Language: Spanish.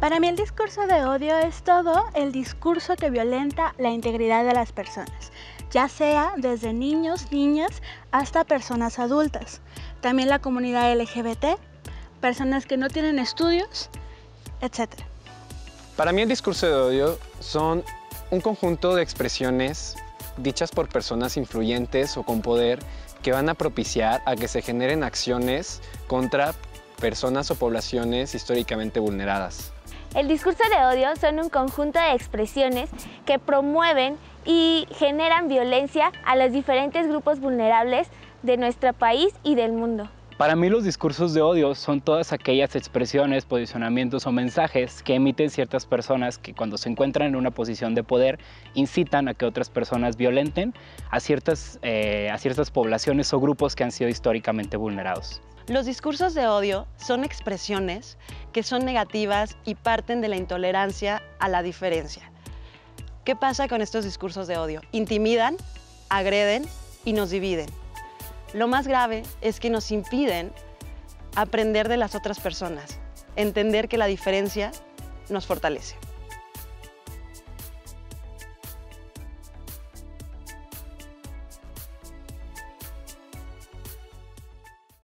Para mí el discurso de odio es todo el discurso que violenta la integridad de las personas, ya sea desde niños, niñas, hasta personas adultas. También la comunidad LGBT, personas que no tienen estudios, etc. Para mí el discurso de odio son un conjunto de expresiones dichas por personas influyentes o con poder que van a propiciar a que se generen acciones contra personas o poblaciones históricamente vulneradas. El discurso de odio son un conjunto de expresiones que promueven y generan violencia a los diferentes grupos vulnerables de nuestro país y del mundo. Para mí los discursos de odio son todas aquellas expresiones, posicionamientos o mensajes que emiten ciertas personas que cuando se encuentran en una posición de poder incitan a que otras personas violenten a ciertas, eh, a ciertas poblaciones o grupos que han sido históricamente vulnerados. Los discursos de odio son expresiones que son negativas y parten de la intolerancia a la diferencia. ¿Qué pasa con estos discursos de odio? Intimidan, agreden y nos dividen. Lo más grave es que nos impiden aprender de las otras personas, entender que la diferencia nos fortalece.